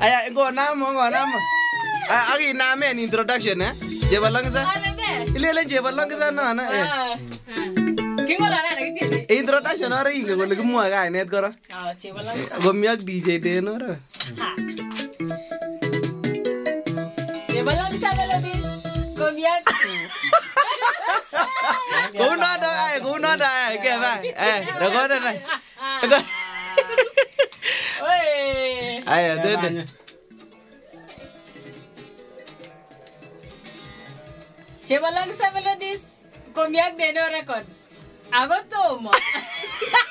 Aya, ngonam, ngonam. Ah, Ak inamen introduction eh. Chebalangisa. Ilelen chebalangisa no ana. eh. Introduction ora ingen kole kimwoe kainet kora. Komi ak DJ Den ora. Kou no eh, apa? Eh. Ayo, tuh deh. Sa melodies, kumiyak deno records. Agotomo.